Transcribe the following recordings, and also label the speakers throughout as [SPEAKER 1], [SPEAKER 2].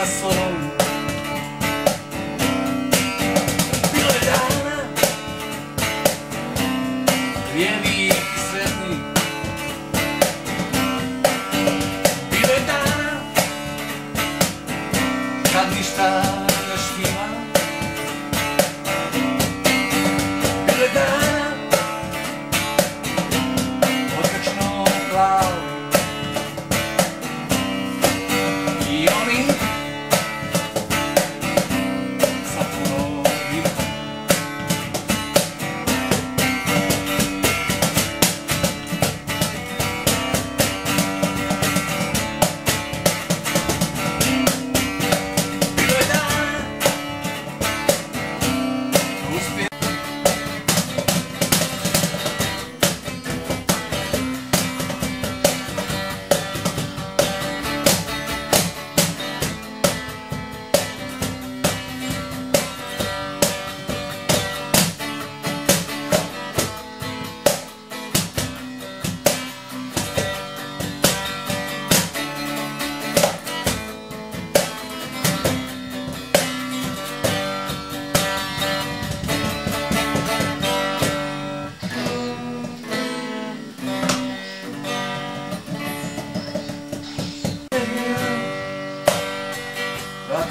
[SPEAKER 1] sa solou.
[SPEAKER 2] Byla dána dvě vík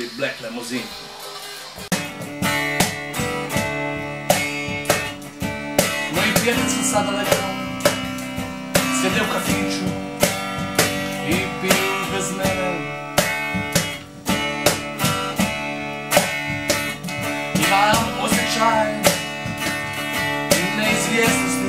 [SPEAKER 1] Big Black Limousine. Moji prijatelji su sad daleko Sjede u kafiću I piju bez mene Imam osjećaj Neizvjesnosti